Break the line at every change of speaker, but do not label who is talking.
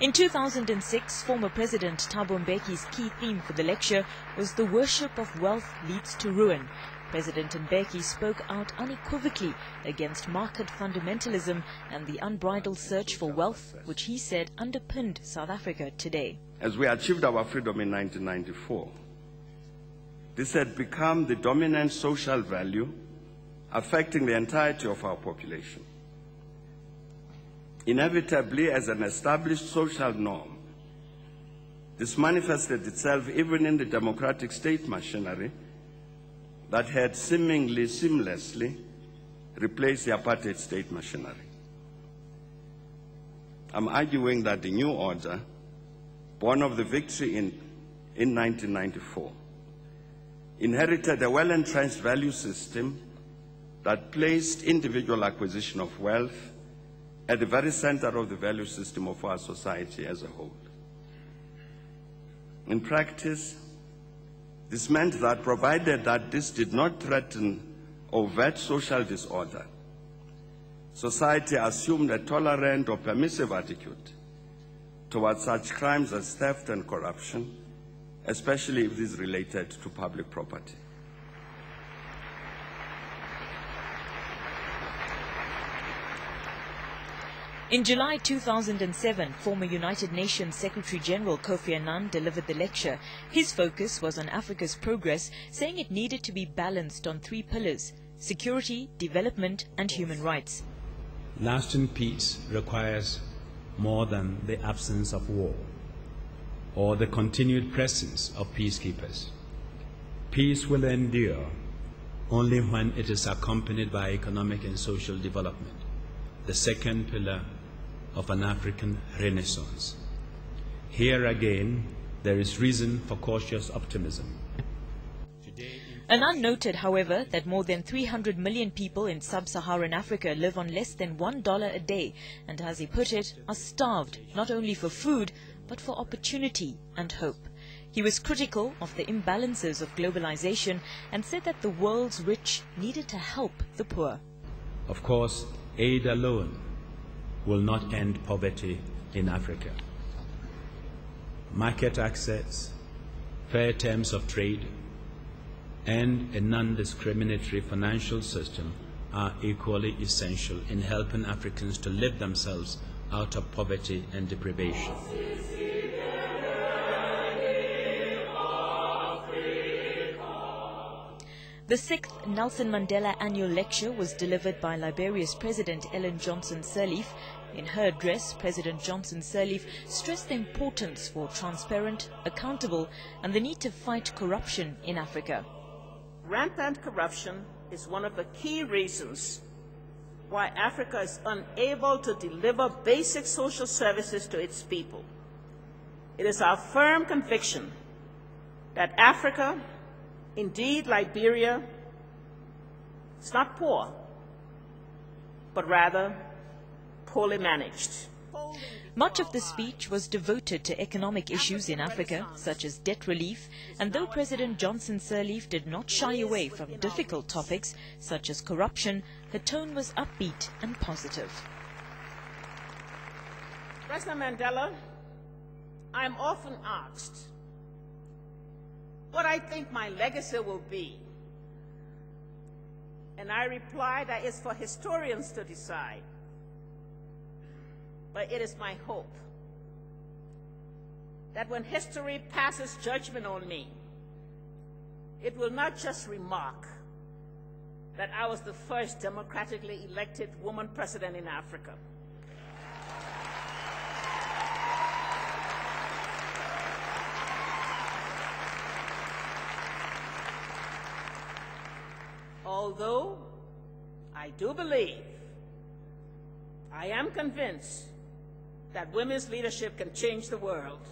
In 2006, former President Thabo Mbeki's key theme for the lecture was the worship of wealth leads to ruin. President Mbeki spoke out unequivocally against market fundamentalism and the unbridled search for wealth, which he said underpinned South Africa today.
As we achieved our freedom in 1994, this had become the dominant social value affecting the entirety of our population. Inevitably, as an established social norm, this manifested itself even in the democratic state machinery that had seemingly seamlessly replaced the apartheid state machinery. I'm arguing that the new order, born of the victory in, in 1994, inherited a well entrenched value system that placed individual acquisition of wealth at the very center of the value system of our society as a whole. In practice, this meant that provided that this did not threaten overt social disorder, society assumed a tolerant or permissive attitude towards such crimes as theft and corruption, especially if these related to public property.
In July 2007, former United Nations Secretary General Kofi Annan delivered the lecture. His focus was on Africa's progress, saying it needed to be balanced on three pillars security, development, and human rights.
Lasting peace requires more than the absence of war or the continued presence of peacekeepers. Peace will endure only when it is accompanied by economic and social development, the second pillar of an African renaissance. Here again, there is reason for cautious optimism.
Annan noted, however, that more than 300 million people in sub-Saharan Africa live on less than $1 a day and, as he put it, are starved not only for food but for opportunity and hope. He was critical of the imbalances of globalization and said that the world's rich needed to help the poor.
Of course, aid alone will not end poverty in Africa. Market access, fair terms of trade, and a non-discriminatory financial system are equally essential in helping Africans to lift themselves out of poverty and deprivation.
The sixth Nelson Mandela annual lecture was delivered by Liberia's President Ellen Johnson Sirleaf. In her address, President Johnson Sirleaf stressed the importance for transparent, accountable, and the need to fight corruption in Africa.
Rampant corruption is one of the key reasons why Africa is unable to deliver basic social services to its people. It is our firm conviction that Africa Indeed, Liberia is not poor, but rather poorly managed.
Much of the speech was devoted to economic issues in Africa, such as debt relief, and though President Johnson Sirleaf did not shy away from difficult topics, such as corruption, her tone was upbeat and positive.
President Mandela, I am often asked what I think my legacy will be. And I reply that it's for historians to decide. But it is my hope that when history passes judgment on me, it will not just remark that I was the first democratically elected woman president in Africa. Although I do believe, I am convinced that women's leadership can change the world.